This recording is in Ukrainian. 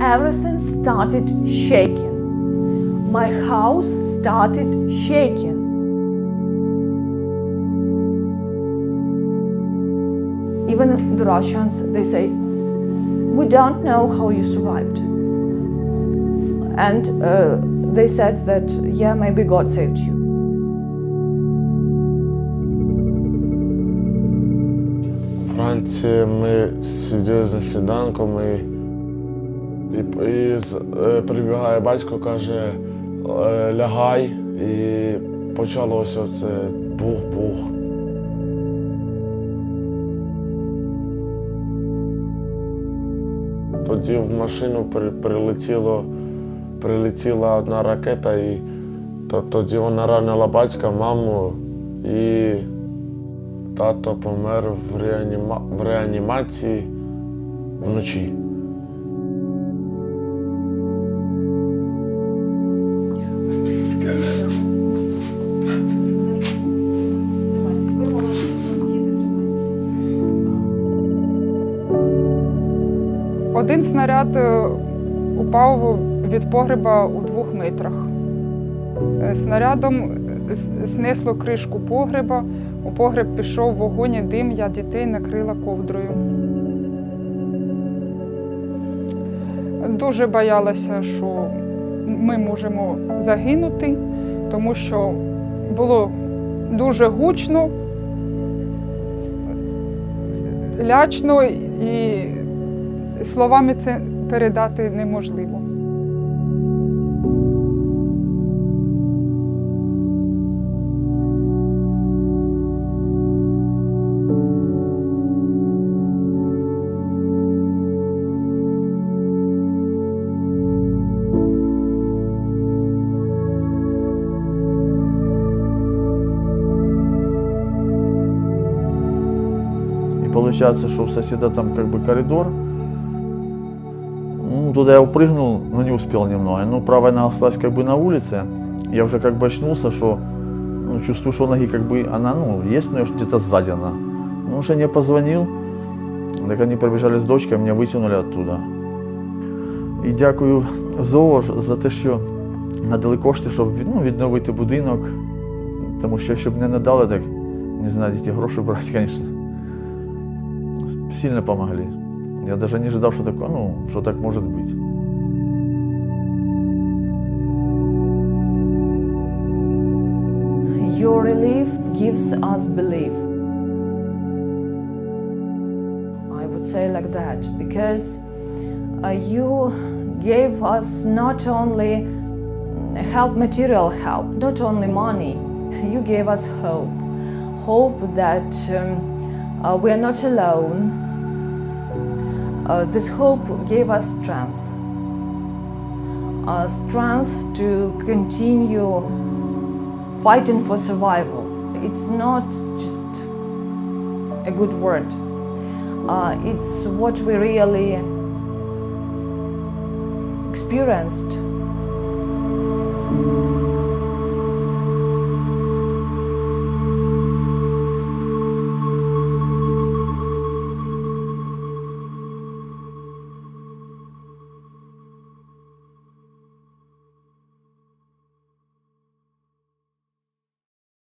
everything started shaking. My house started shaking. Even the Russians, they say, we don't know how you survived. And uh, they said that, yeah, maybe God saved you. Вранці ми сиділи за сніданком і, і, і е, прибігає батько, каже, «Е, лягай, і почалося оце бух-бух. Тоді в машину при- прилетіло, прилетіла одна ракета, і то, тоді вона ранила батька, маму, і тато помер в, реаніма... в реанімації вночі. Один снаряд е, упав від погреба у двох метрах. Е, Снарядом е, с- снесло кришку погреба. У погреб пішов вогонь і дим, я дітей накрила ковдрою. Дуже боялася, що ми можемо загинути, тому що було дуже гучно, лячно і словами це передати неможливо. Получается, что у соседа там как бы коридор. Ну, туда я упрыгнул, но не успел немного. Ну, правая нога осталась как бы на улице. Я уже как бы очнулся, что ну, чувствую, что ноги как бы, она, ну, есть, но где-то сзади она. Ну, уже не позвонил. Так они прибежали с дочкой, меня вытянули оттуда. І дякую ЗОО ж за те, що надали кошти, щоб від- ну, відновити будинок. Тому що якщо б не надали, так не знаю, де ті гроші брати, звісно. Сильно помогли. Я даже не ожидал, что такое, ну, что так может быть. Your relief gives us belief. I would say like that because uh, you gave us not only mm, help, material help, not only money, you gave us hope. Hope that um, uh, we are not alone. uh, this hope gave us strength. Uh, strength to continue fighting for survival. It's not just a good word. Uh, it's what we really experienced